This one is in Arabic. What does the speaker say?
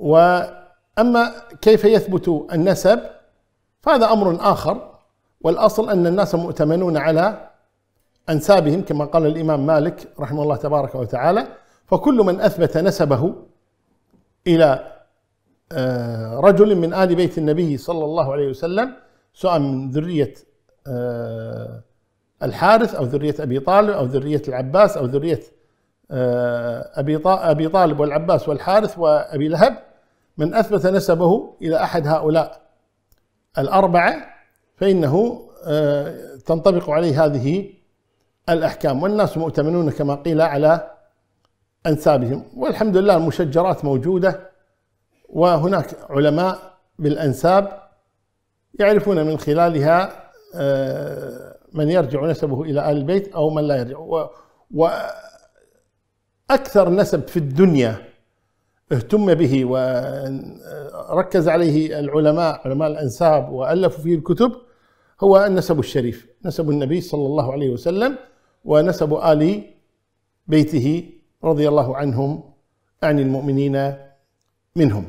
وأما كيف يثبت النسب فهذا أمر آخر. والأصل أن الناس مؤتمنون على أنسابهم كما قال الإمام مالك رحمه الله تبارك وتعالى فكل من أثبت نسبه إلى آه، رجل من آل بيت النبي صلى الله عليه وسلم سواء من ذرية آه، الحارث أو ذرية أبي طالب أو ذرية العباس أو ذرية آه، أبي أبي طالب والعباس والحارث وأبي لهب من أثبت نسبه إلى أحد هؤلاء. الأربعة فإنه تنطبق عليه هذه الأحكام. والناس مؤتمنون كما قيل على أنسابهم. والحمد لله المشجرات موجودة وهناك علماء بالأنساب يعرفون من خلالها آه، من يرجع نسبه إلى آل البيت أو من لا يرجع. وأكثر نسب في الدنيا اهتم به وركز عليه العلماء علماء الأنساب وألفوا فيه الكتب هو النسب الشريف نسب النبي صلى الله عليه وسلم ونسب آل بيته رضي الله عنهم عن المؤمنين منهم.